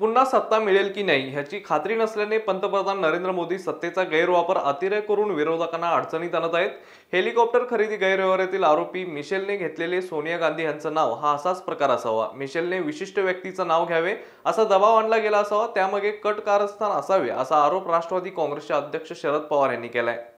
पुन्हा सत्ता मिळेल की नाही ह्याची खात्री नसल्याने पंतप्रधान नरेंद्र मोदी सत्तेचा गैरवापर अतिरेक करून विरोधकांना अडचणीत आणत आहेत. हेलिकॉप्टर खरेदी गैरव्यवहारातील आरोपी मिशेलने घेतलेले सोनिया गांधी यांचं नाव हा असाच प्रकार असावा. मिशेलने विशिष्ट व्यक्तीचं नाव घ्यावे असा दबाव आणला गेला असावा त्यामागे कट कारस्थान असावे असा आरोप राष्ट्रवादी काँग्रेसचे अध्यक्ष शरद पवार यांनी केलाय.